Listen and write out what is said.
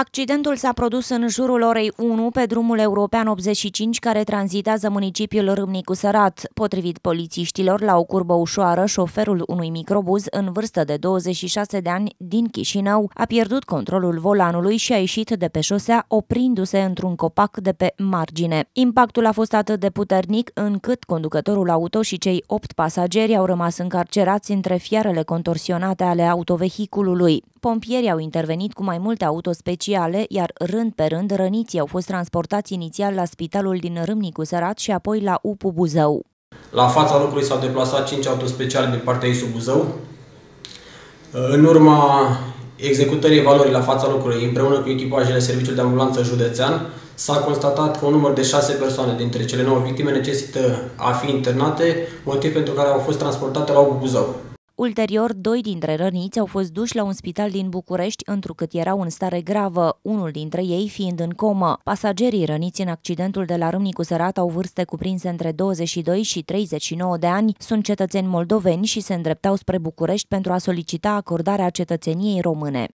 Accidentul s-a produs în jurul orei 1 pe drumul european 85 care tranzitează municipiul Râmnicu Sărat. Potrivit polițiștilor, la o curbă ușoară, șoferul unui microbuz în vârstă de 26 de ani din Chișinău a pierdut controlul volanului și a ieșit de pe șosea, oprindu-se într-un copac de pe margine. Impactul a fost atât de puternic încât conducătorul auto și cei opt pasageri au rămas încarcerați între fiarele contorsionate ale autovehiculului. Pompierii au intervenit cu mai multe auto speciale, iar rând pe rând răniții au fost transportați inițial la spitalul din Râmnicu Sărat și apoi la UPU Buzău. La fața locului s-au deplasat 5 autospeciale din partea ISU Buzău. În urma executării valorii la fața locului, împreună cu echipajele Serviciului de Ambulanță Județean, s-a constatat că un număr de 6 persoane dintre cele 9 victime necesită a fi internate, motiv pentru care au fost transportate la UPU Buzău. Ulterior, doi dintre răniți au fost duși la un spital din București, întrucât erau în stare gravă, unul dintre ei fiind în comă. Pasagerii răniți în accidentul de la Râmnicu Sărat au vârste cuprinse între 22 și 39 de ani, sunt cetățeni moldoveni și se îndreptau spre București pentru a solicita acordarea cetățeniei române.